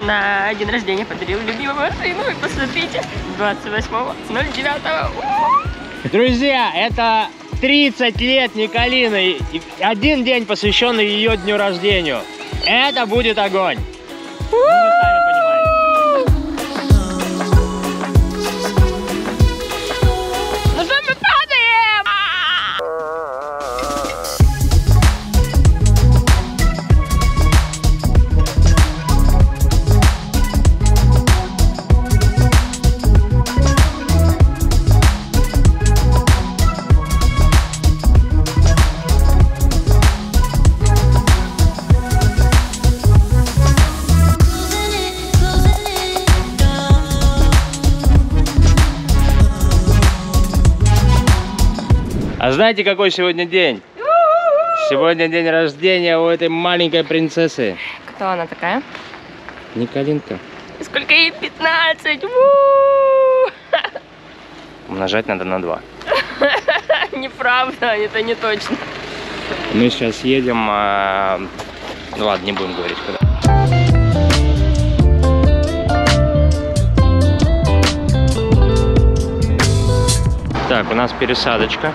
на день рождения подарил любимую машину. И посмотрите, 28.09. Друзья, это 30 лет Николины. и Один день, посвященный ее дню рождения. Это будет огонь. А знаете, какой сегодня день? Сегодня день рождения у этой маленькой принцессы. Кто она такая? Николинка. Сколько ей? 15. У! Умножать надо на 2. Неправда, это не точно. Мы сейчас едем... а, Ну ладно, не будем говорить куда. Так, у нас пересадочка.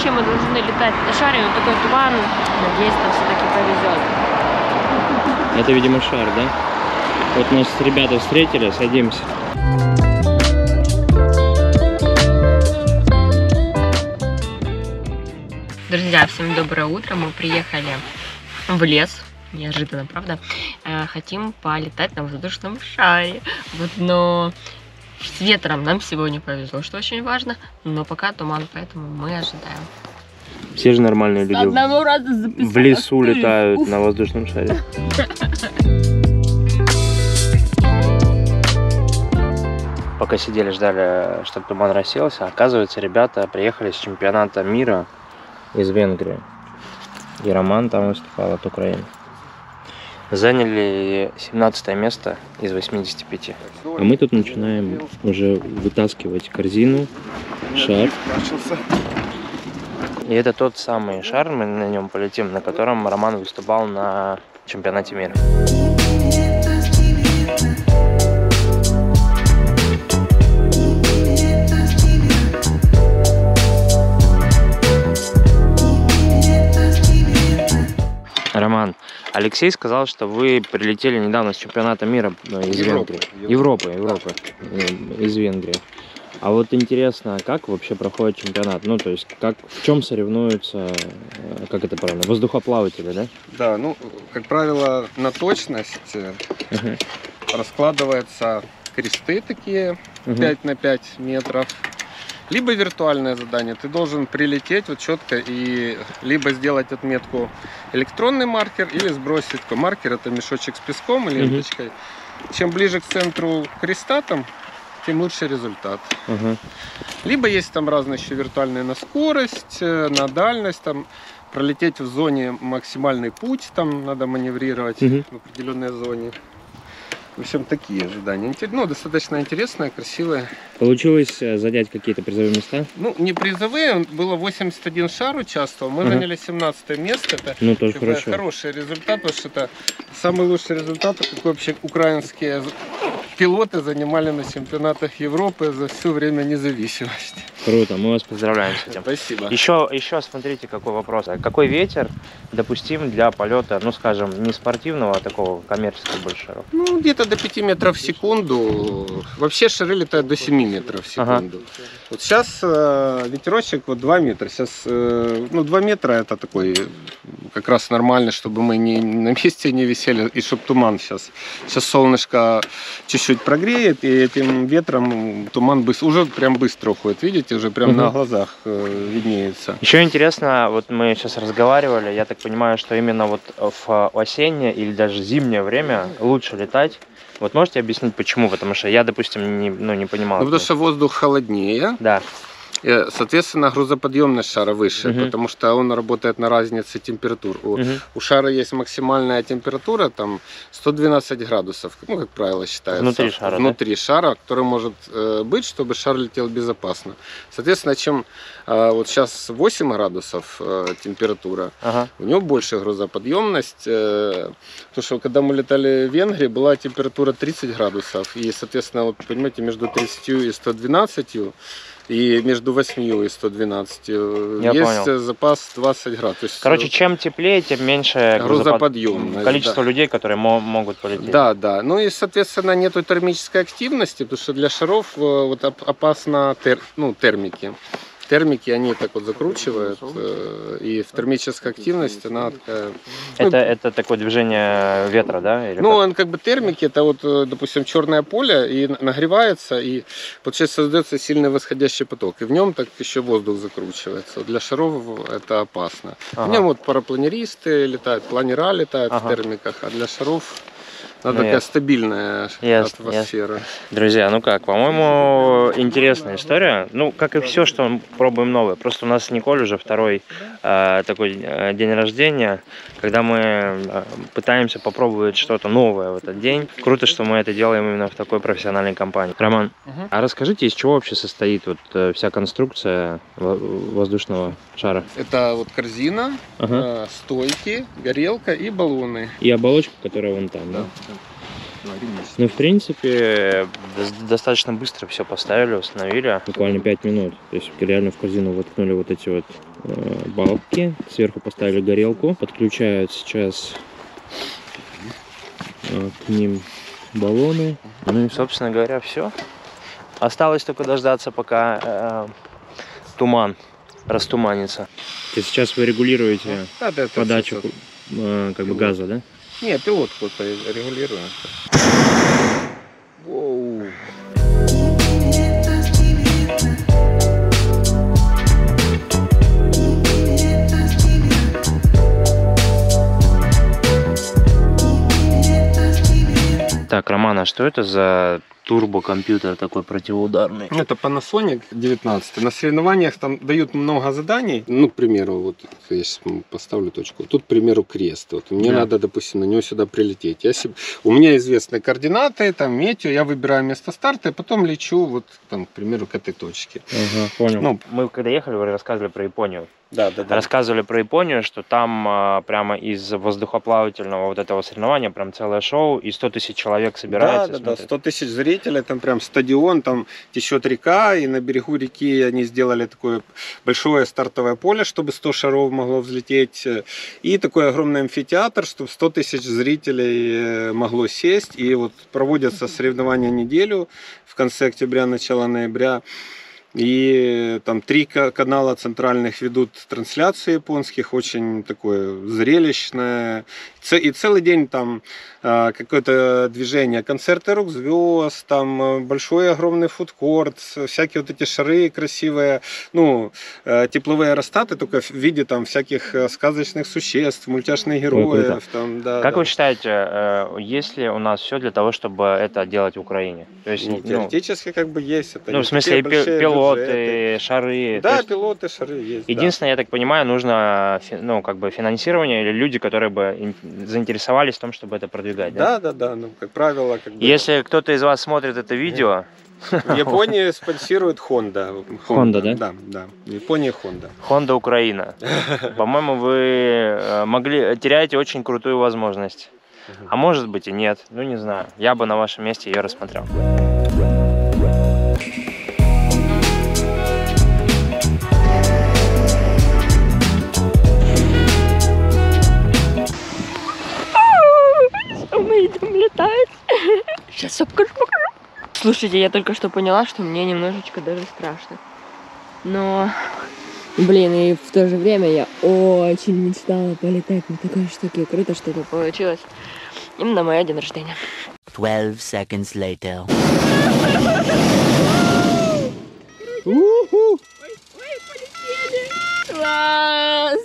Вообще мы должны летать на шаре, но такой туман. Надеюсь, нам все-таки повезет. Это, видимо, шар, да? Вот нас ребята встретили, садимся. Друзья, всем доброе утро. Мы приехали в лес. Неожиданно, правда? Э, Хотим полетать на воздушном шаре. Вот, но с ветром нам сегодня повезло, что очень важно. Но пока туман, поэтому мы ожидаем. Все же нормальные люди Одного раза записала. в лесу Уф. летают на воздушном шаре. Пока сидели, ждали, чтобы туман рассеялся, оказывается, ребята приехали с чемпионата мира из Венгрии. И Роман там выступал от Украины. Заняли 17 место из 85. А мы тут начинаем уже вытаскивать корзину, шар. И это тот самый шар, мы на нем полетим, на котором Роман выступал на чемпионате мира. Алексей сказал, что вы прилетели недавно с чемпионата мира э, из Европы, Венгрии. Европы, Европы, э, из Венгрии. А вот интересно, как вообще проходит чемпионат? Ну, то есть, как, в чем соревнуются, э, как это правильно, воздухоплаватели, да? Да, ну, как правило, на точность Мгм. раскладываются кресты такие Мгм. 5 на 5 метров. Либо виртуальное задание. Ты должен прилететь вот четко и либо сделать отметку электронный маркер или сбросить маркер. Это мешочек с песком и Мгм. ленточкой. Чем ближе к центру креста, там, тем лучше результат. Ага. Либо есть там разные еще виртуальные на скорость, э, на дальность, там пролететь в зоне максимальный путь, там надо маневрировать Мгм. в определенной зоне. В общем, такие ожидания. Ну, достаточно интересные, красивые. Получилось э, занять какие-то призовые места? Ну, не призовые, было 81 шар участвовал, мы Ага. заняли 17 место. Это Ну, тоже хорошо. хороший результат, потому что это самый лучший результат, какой вообще украинские пилоты занимали на чемпионатах Европы за все время независимости. Круто, мы вас поздравляем с этим. Спасибо. Еще, еще смотрите, какой вопрос. А Какой ветер допустим для полета, ну, скажем, не спортивного, а такого коммерческого больше? Ну, где-то до 5 метров в секунду. Вообще шары летают до 7 метров в Ага. секунду. Вот сейчас э, ветерочек вот 2 метра. Сейчас, э, ну, 2 метра это такой как раз нормально, чтобы мы не на месте не висели и чтобы туман сейчас. Сейчас солнышко чуть-чуть прогреет, и этим ветром туман быс- уже прям быстро уходит. Видите, уже прям Мгм. на глазах э, виднеется. Еще интересно, вот мы сейчас разговаривали, я так понимаю, что именно вот в осеннее или даже зимнее время лучше летать. Вот можете объяснить почему? Потому что я, допустим, не, ну, не понимал. Ну, потому что воздух холоднее, Да. Э, Соответственно, грузоподъемность шара выше, Мгм. потому что он работает на разнице температур. У, Мгм. у шара есть максимальная температура, там 112 градусов, ну, как правило, считается. Внутри шара, да? Внутри шара, который может э, быть, чтобы шар летел безопасно. Соответственно, чем э, вот сейчас 8 градусов э, температура, Ага. у него больше грузоподъемность, э, потому что когда мы летали в Венгрии, была температура 30 градусов, и, соответственно, вот, понимаете, между 30 и 112 и между 8 и 112 э, Я есть понял. э, запас 20 градусов. Есть, Короче, э, чем теплее, тем меньше грузопод- грузоподъемность. количество да. людей, которые мо- могут полететь. Да, да. Ну и, соответственно, нету термической активности, потому что для шаров э, вот оп- опасно тер- ну, термики. Термики, они так вот закручивают, э, и в термической активности она такая... ну, Это, это такое движение ветра, да? Или Ну, как? он как бы термики, это вот, э, допустим, черное поле, и нагревается, и получается создается сильный восходящий поток. И в нем так еще воздух закручивается. Для шаров это опасно. Ага. В нем вот парапланеристы летают, планера летают Ага. в термиках, а для шаров надо Ну, такая ясно. стабильная Ясно, атмосфера. Друзья, ну как, по-моему, интересная история. Ну, как и все, что мы пробуем новое. Просто у нас с Николь уже второй э, такой э, день рождения, когда мы э, пытаемся попробовать что-то новое в этот день. Круто, что мы это делаем именно в такой профессиональной компании. Роман, Мгм. а расскажите, из чего вообще состоит вот э, вся конструкция во- воздушного шара? Это вот корзина, Ага. э, стойки, горелка и баллоны. И оболочка, которая вон там, да? Ну, в принципе, дос- достаточно быстро все поставили, установили. Буквально 5 минут. То есть реально в корзину воткнули вот эти вот э, балки, сверху поставили горелку, подключают сейчас э, к ним баллоны. Ну и, собственно говоря, все. Осталось только дождаться, пока э, туман растуманится. Есть сейчас вы регулируете Да, да, это подачу э, как бы газа, да? Не, пилот кто-то регулирует. Воу. Так, Роман, а что это за турбокомпьютер такой противоударный? Это Panasonic 19. На соревнованиях там дают много заданий. Ну, к примеру, вот я сейчас поставлю точку. Тут, к примеру, крест. Вот мне Да. надо, допустим, на него сюда прилететь. Я себе- У меня известны координаты, там метео, я выбираю место старта, и потом лечу вот там, к примеру, к этой точке. Ага, понял. Ну, Мы когда ехали, вы рассказывали про Японию. Да, да, Рассказывали про Японию, что там а, прямо из воздухоплавательного вот этого соревнования прям целое шоу, и 100 тысяч человек Да, собирается. да, да, смотрит. 100 тысяч зрителей, там прям стадион, там течет река, и на берегу реки они сделали такое большое стартовое поле, чтобы 100 шаров могло взлететь, э, и такой огромный амфитеатр, чтобы 100 тысяч зрителей э, могло сесть, и вот проводятся соревнования неделю в конце октября, начало ноября, и там три ка- канала центральных ведут трансляции японских, очень такое зрелищное. И целый день там какое-то движение, концерты рок-звезд, там э, большой огромный фудкорт, всякие вот эти шары красивые, ну, э, тепловые аэростаты, только в виде там всяких э, сказочных существ, мультяшных героев. Там, да, Как да. вы считаете, есть ли у нас все для того, чтобы это делать в Украине? То есть, Ну, ну, теоретически как бы есть. Это ну, в смысле, пилоты, бюджеты. шары. Да, есть пилоты, шары есть. да. Единственное, я так понимаю, нужно ну, как бы финансирование или люди, которые бы ин- заинтересовались в том, чтобы это продвигать. Да? Да, да, да. Ну, как правило, как бы Если кто-то из вас смотрит это видео, в Японии спонсирует Honda. Honda, да? Да, да. В Японии Honda. Honda Украина. По-моему, вы э, могли теряете очень крутую возможность. А может быть и нет. Ну не знаю. Я бы на вашем месте ее рассмотрел. Сейчас все покажу, покажу. Слушайте, я только что поняла, что мне немножечко даже страшно. Но, блин, и в то же время я очень мечтала полетать на такой штуке. Круто, что это получилось. Именно мое день рождения. 12 seconds later. Класс!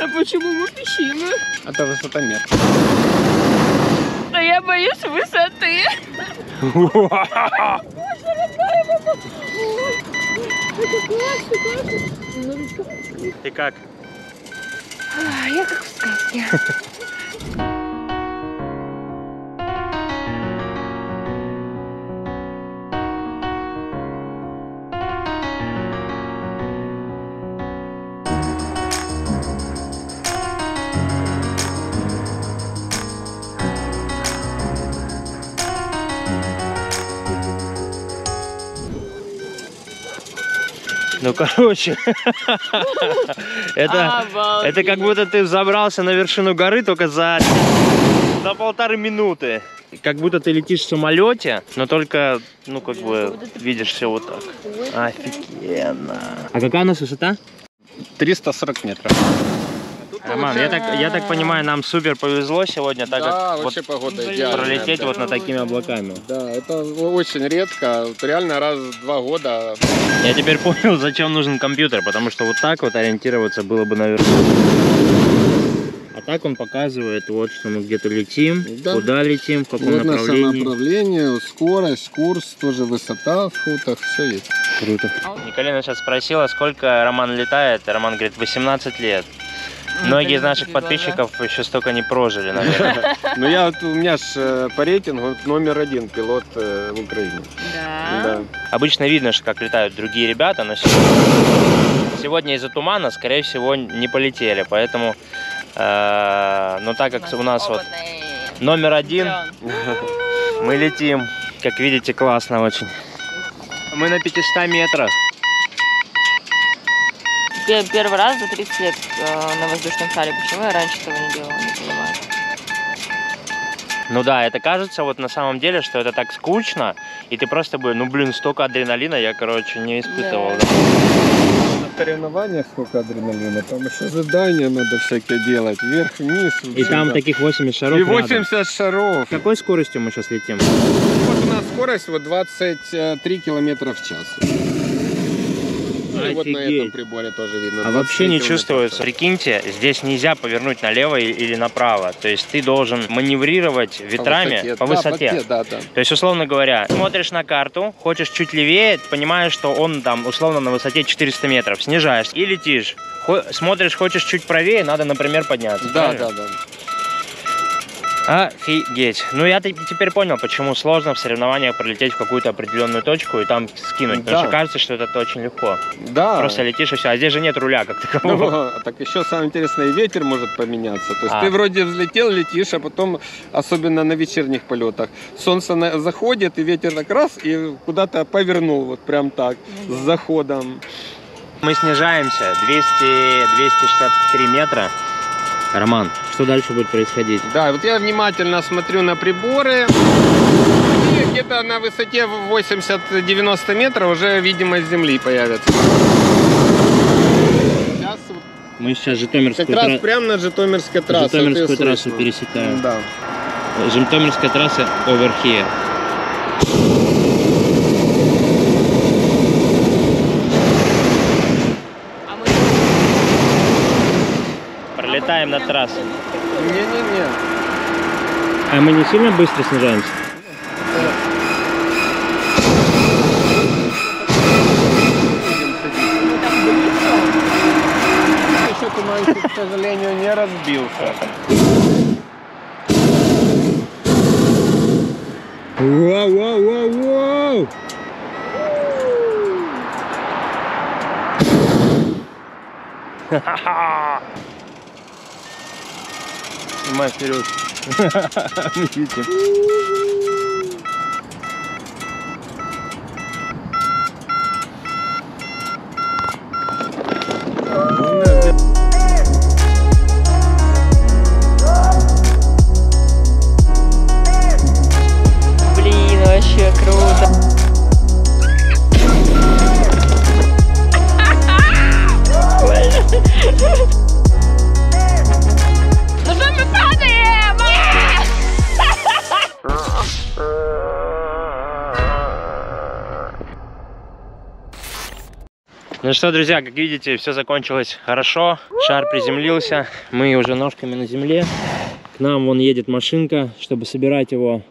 А почему мы пищим? Это высотомер. Да я боюсь высоты. Ты как? Я как в сказке. Ну, короче, это, это как будто ты забрался на вершину горы только за, за полторы минуты. Как будто ты летишь в самолете, но только, ну, как бы, видишь все вот так. Офигенно. А какая у нас высота? 340 метров. Роман, я так, я так понимаю, нам супер повезло сегодня, так да, как вот вообще погода идеальная. пролететь да. вот над такими облаками. Да, это очень редко. Вот реально раз в два года. Я теперь понял, зачем нужен компьютер, потому что вот так вот ориентироваться было бы наверху. А так он показывает, вот что мы где-то летим, Да. куда летим, в каком Вот наше направлении. направление, скорость, курс, тоже высота в футах, все есть. Круто. Николина сейчас спросила, сколько Роман летает. Роман говорит, 18 лет. Многие из наших подписчиков еще столько не прожили, наверное. Ну я вот, у меня ж э, по рейтингу номер один пилот э, в Украине. Да. Обычно видно, что как летают другие ребята, но сегодня, из-за тумана, скорее всего, не полетели. Поэтому, э, но так как у нас вот номер один, мы летим. Как видите, классно очень. Мы на 500 метрах. Пе- Первый раз за 30 лет э, на воздушном шаре. Почему я раньше этого не делала, не понимаю. Ну да, это кажется вот на самом деле, что это так скучно, и ты просто бы, ну блин, столько адреналина я, короче, не испытывал. Да. На соревнованиях сколько адреналина, там еще задания надо всякие делать, вверх-вниз. И там таких 80 шаров И рядом. 80 шаров. Какой скоростью мы сейчас летим? Вот у нас скорость вот 23 километра в час. Ну и вот на Офигеть. этом приборе тоже видно. А 23 вообще не чувствуется. Прикиньте, здесь нельзя повернуть налево или направо. То есть ты должен маневрировать ветрами по высоте. Да, да, да. То есть, условно говоря, смотришь на карту, хочешь чуть левее, понимаешь, что он там условно на высоте 400 метров, снижаешь и летишь. Смотришь, хочешь чуть правее, надо, например, подняться. Да, правильно? да, да. Офигеть. Ну я те- теперь понял, почему сложно в соревнованиях пролететь в какую-то определенную точку и там скинуть. Потому Да. что кажется, что это очень легко. Да. Просто летишь и все. А здесь же нет руля как такового. Ну, так еще самое интересное, и ветер может поменяться. То есть А. ты вроде взлетел, летишь, а потом, особенно на вечерних полетах, солнце на- заходит, и ветер так раз, и куда-то повернул, вот прям так, с заходом. Мы снижаемся 200, 263 метра. Роман, что дальше будет происходить? Да, вот я внимательно смотрю на приборы. И где-то на высоте в 80-90 метров уже видимость земли появится. Сейчас Мы сейчас Житомирскую, как раз тра- прямо на Житомирской трассе. Житомирскую трассу слышно. пересекаем. Да. Житомирская трасса over here. А мы... Пролетаем над трассой. Не-не-не. А мы не сильно быстро снижаемся? Еще туманчик, к сожалению, не разбился. Вау, вау, вау, вау! Снимай вперед. Видите? Ну что, друзья, как видите, все закончилось хорошо. Шар приземлился. Мы уже ножками на земле. К нам вон едет машинка, чтобы собирать его.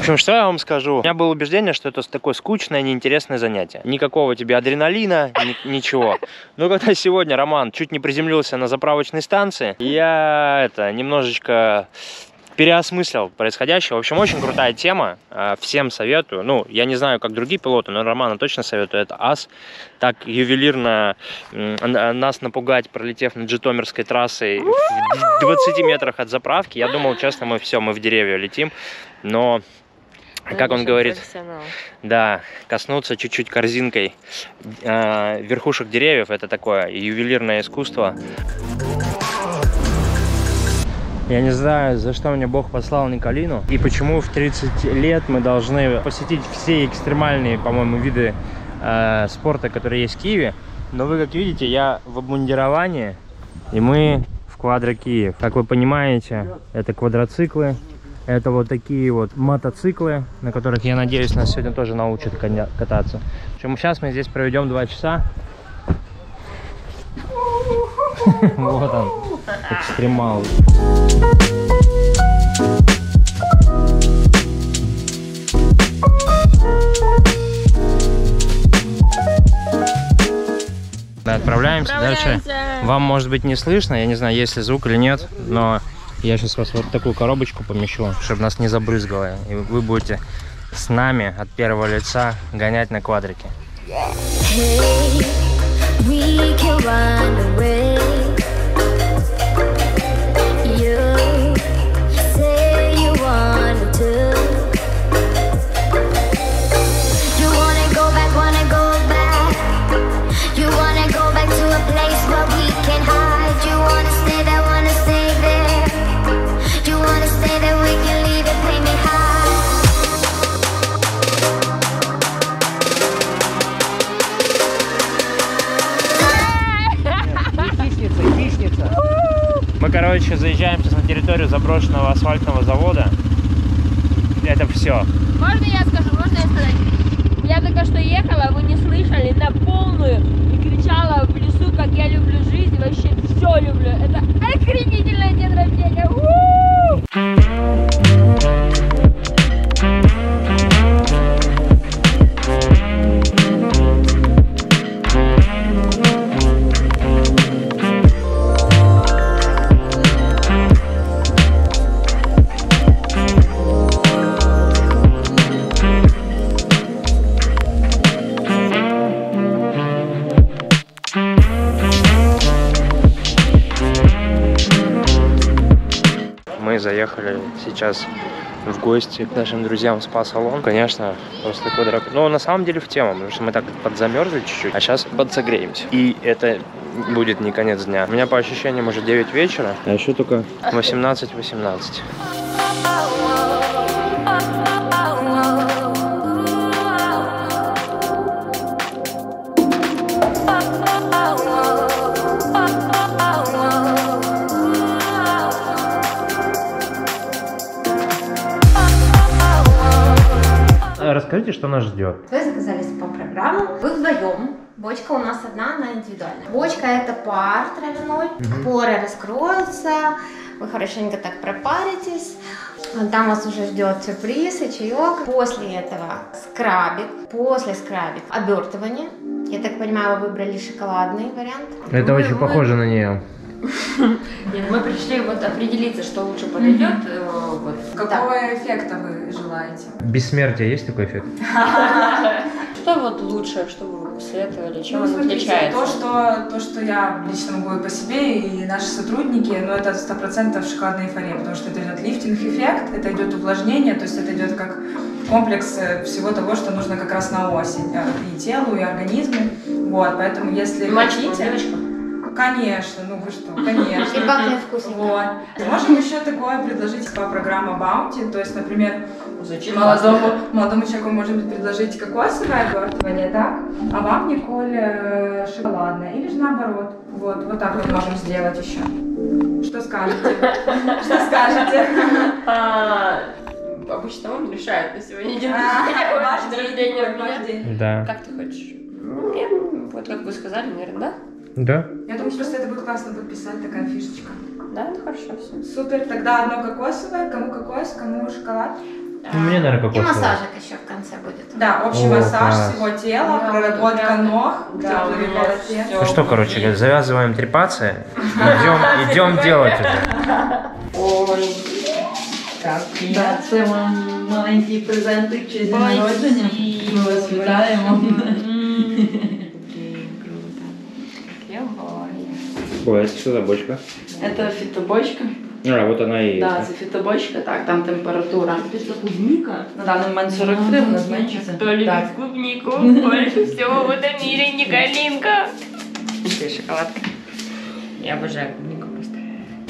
общем, что я вам скажу? У меня было убеждение, что это такое скучное, неинтересное занятие. Никакого тебе адреналина, ни- ничего. Но когда сегодня Роман чуть не приземлился на заправочной станции, я это немножечко переосмыслил происходящее. В общем, очень крутая тема. А, Всем советую. Ну, я не знаю, как другие пилоты, но Романа точно советую. Это ас. Так ювелирно нас напугать, пролетев над Житомирской трассой в 20 метрах от заправки. Я думал, честно, мы все, мы в деревья летим. Но, как он говорит, да, коснуться чуть-чуть корзинкой э, верхушек деревьев это такое ювелирное искусство. Я не знаю, за что мне Бог послал Николину и почему в 30 лет мы должны посетить все экстремальные, по-моему, виды э, спорта, которые есть в Киеве. Но вы, как видите, я в обмундировании, и мы в Квадро Киев. Как вы понимаете, это квадроциклы, это вот такие вот мотоциклы, на которых, я надеюсь, нас сегодня тоже научат кататься. Общем, сейчас мы здесь проведем два часа. Вот он, экстремал. Мы отправляемся. Дальше вам, может быть, не слышно, я не знаю, есть ли звук или нет, но я сейчас вас вот такую коробочку помещу, чтобы нас не забрызгало. И вы будете с нами от первого лица гонять на квадрике. Hey, we can run away. Короче, заезжаем сейчас на территорию заброшенного асфальтного завода. Это все. Можно я скажу, можно я сказать? Я только что ехала, вы не слышали, на полную и кричала в лесу, как я люблю жизнь, вообще все люблю. Это заехали сейчас в гости к нашим друзьям в спа-салон. Конечно, после квадро... Ну, на самом деле в тему, потому что мы так подзамерзли чуть-чуть, а сейчас подсогреемся. И это будет не конец дня. У меня по ощущениям уже 9 вечера, а еще только 18-18. Расскажите, что нас ждет. Вы заказали СПА-программу, вы вдвоем. Бочка у нас одна, она индивидуальная. Бочка это пар травяной, поры раскроются, вы хорошенько так пропаритесь. Там вас уже ждет сюрприз и чаек. После этого скрабик, после скрабик обертывание. Я так понимаю, вы выбрали шоколадный вариант. Это Мы- очень мы- похоже на нее. Нет, мы пришли вот определиться, что лучше подойдет. э, Вот. Какого эффекта вы желаете? Бессмертие есть такой эффект? Что вот лучше, что вы посоветовали, чем Ну, он смотрите, отличается? То что, то, что я лично могу и по себе, и наши сотрудники, ну, это 100% шоколадная эйфория, потому что это идет лифтинг-эффект, это идет увлажнение, то есть это идет как комплекс э, всего того, что нужно как раз на осень, э, и телу, и организму. Вот, поэтому если Мальчик, хотите... девочка? Конечно, ну вы что, конечно. И пахнет вкусненько. Вот. Можем еще такое предложить по программа Bounty, то есть, например, Звучит Молодому, молодому человеку можем предложить кокосовое обертывание, так? А вам, Николь, э, шоколадное. Или же наоборот. Вот, вот так вот можем сделать еще. Что скажете? Что скажете? А, Обычно он решает на сегодня день А, Ваш день. Да. Как ты хочешь? Ну, я- Вот как вы сказали, наверное, да? Да? Я думаю, просто это будет классно подписать, такая фишечка. Да, ну хорошо, все. Супер, тогда одно кокосовое, кому кокос, кому шоколад. Ну, мне, наверное, И кокосовое. массажик еще в конце будет. Да, общий О, массаж класс. всего тела, Да, проработка прям- ног, да, всё. Ну что, короче, говоря, завязываем трепаться, идем, идем делать уже. Ой, так, я це вам маленький презентик чи з день народження. Ми вас вітаємо. Ой, это что за бочка? Це фітобочка. А, вот она и Да, це фітобочка, так, там температура. Это клубника? На даний момент 43, вона зменшиться. Кто любит клубнику больше всего в этом мире не калинка. Ты шоколадка. Я обожаю клубнику просто.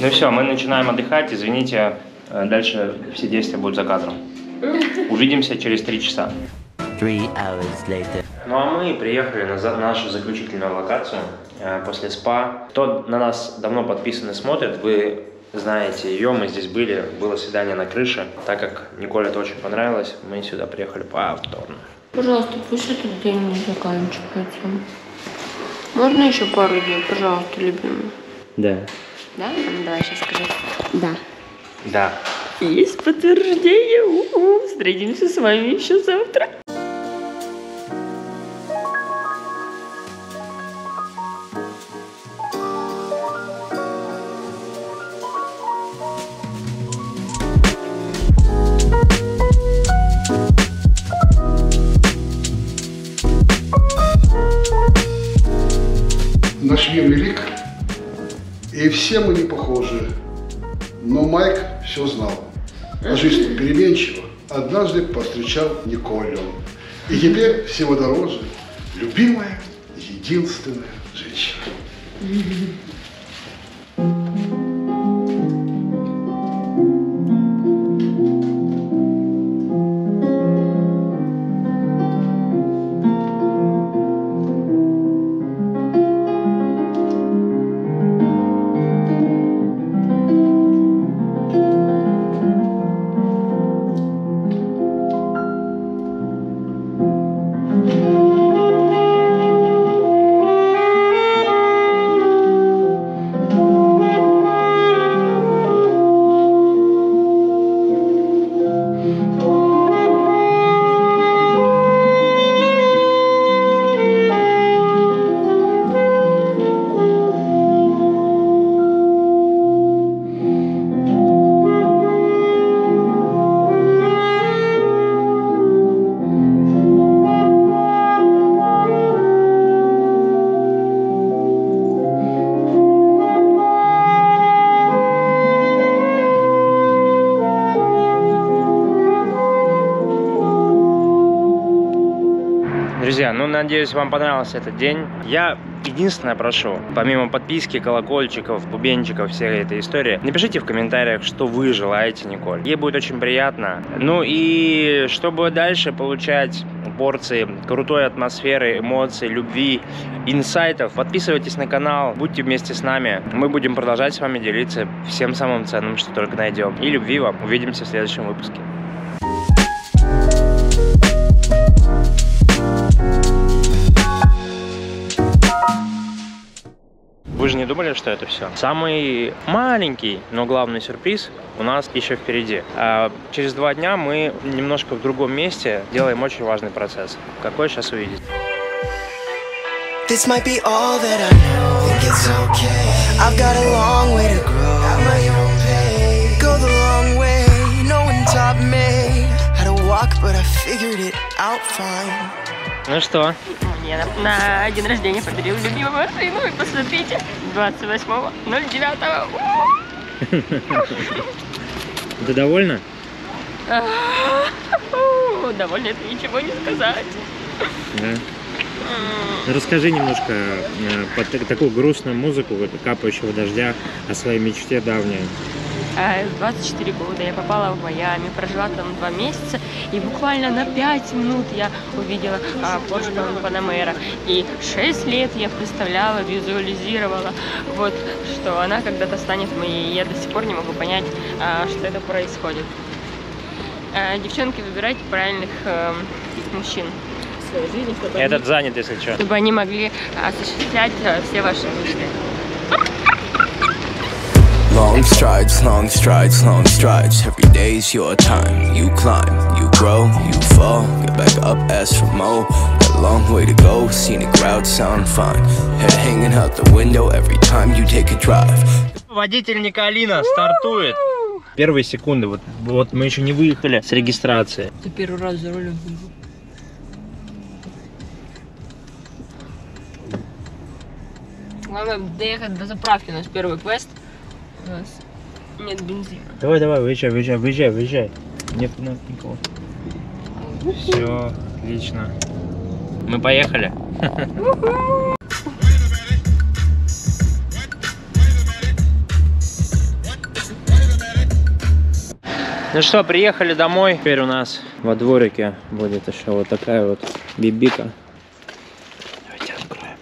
Ну все, мы начинаем отдыхать. Извините, э, дальше все действия будут за кадром. Увидимся через три часа. Three hours later. Ну а мы приехали на за- нашу заключительную локацию э, после спа. Кто на нас давно подписан и смотрит, вы знаете ее, мы здесь были, было свидание на крыше. Так как Николе это очень понравилось, мы сюда приехали повторно. Пожалуйста, пусть этот день не заканчивается. Можно еще пару дней, пожалуйста, любимый? Да. Да? Ну, давай сейчас скажи. Да. Да. Есть подтверждение. У-у. Встретимся с вами еще завтра. Переменчива. Однажды повстречал Николю. И теперь всего дороже. Любимая, единственная женщина. Надеюсь, вам понравился этот день. Я единственное прошу, помимо подписки, колокольчиков, бубенчиков, всей этой истории, напишите в комментариях, что вы желаете Николь. Ей будет очень приятно. Ну и чтобы дальше получать порции крутой атмосферы, эмоций, любви, инсайтов, подписывайтесь на канал, будьте вместе с нами. Мы будем продолжать с вами делиться всем самым ценным, что только найдем. И любви вам. Увидимся в следующем выпуске. Вы же не думали, что это все? Самый маленький, но главный сюрприз у нас еще впереди. А через два дня мы немножко в другом месте делаем очень важный процесс. Какой сейчас увидите. This might be all that I know. Think it's okay. I've got a long way to grow. At my own pace. Go the long way. No one taught me how to walk, but I figured it out fine. Ну что? Мне на, на день рождения подарил любимую машину. И посмотрите, 28.09. Ты довольна? У-у-у. Довольно это ничего не сказать. Да. Расскажи немножко э, под так- такую грустную музыку, капающего дождя, о своей мечте давней. А, в 24 года я попала в Майами, прожила там два месяца, и буквально на 5 минут я увидела а, почту Панамера. И 6 лет я представляла, визуализировала, вот, что она когда-то станет моей. Я до сих пор не могу понять, а, что это происходит. А, девчонки, выбирайте правильных эм, мужчин в своей жизни, чтобы, Этот они, занят, если что. чтобы они могли осуществлять э, все ваши мечты. Long Long strides, long strides, long strides. Every day's your time. You climb, you grow, you fall. Get back up, ask for more. Got a long way to go. Scenic route sound fine. Head hanging out the window every time you take a drive. Водитель Николина стартует. Первые секунды, вот, вот мы еще не выехали с регистрации. Ты первый раз за рулем. Главное доехать до заправки, наш первый квест. У нас нет бензина. Давай, давай, выезжай, выезжай, выезжай, выезжай. Нет, нет никого. Все, отлично. Мы поехали. Ну что, приехали домой. Теперь у нас во дворике будет еще вот такая вот бибика. Давайте откроем.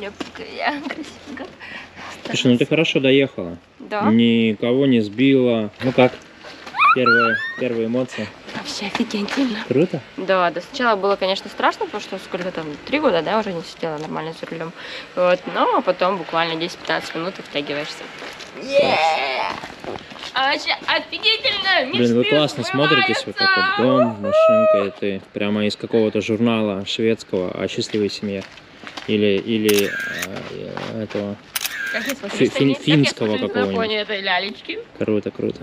Я красивенько. Слушай, ну ты хорошо доехала. Да? Никого не сбила. Ну как? Первые, первые эмоции. Вообще офигительно. Круто? Да, да, сначала было, конечно, страшно, потому что сколько там, три года, да, уже не сидела нормально за рулем. Вот, но потом буквально 10-15 минут и втягиваешься. А вообще офигительно! Блин, вы мечты классно смотритесь, вот этот дом, машинка, это прямо из какого-то журнала шведского о счастливой семье. Или, или э, этого. Фи- фин- финского какого-нибудь. фоне этой лялечки. Круто, круто.